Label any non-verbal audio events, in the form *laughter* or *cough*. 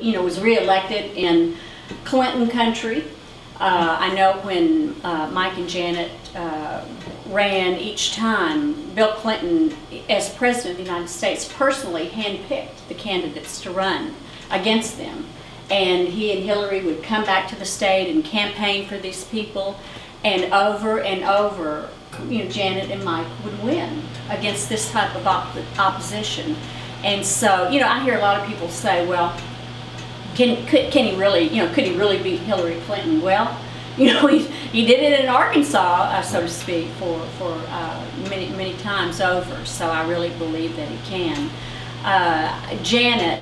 you know, was reelected in Clinton country. Uh, I know when uh, Mike and Janet uh, ran each time, Bill Clinton, as President of the United States, personally handpicked the candidates to run against them. And he and Hillary would come back to the state and campaign for these people. And over and over, you know, Janet and Mike would win against this type of op opposition. And so, you know, I hear a lot of people say, well, can, could, can he really, you know, could he really beat Hillary Clinton? Well, *laughs* you know, he, he did it in Arkansas, uh, so to speak, for, for uh, many, many times over. So I really believe that he can. Uh, Janet,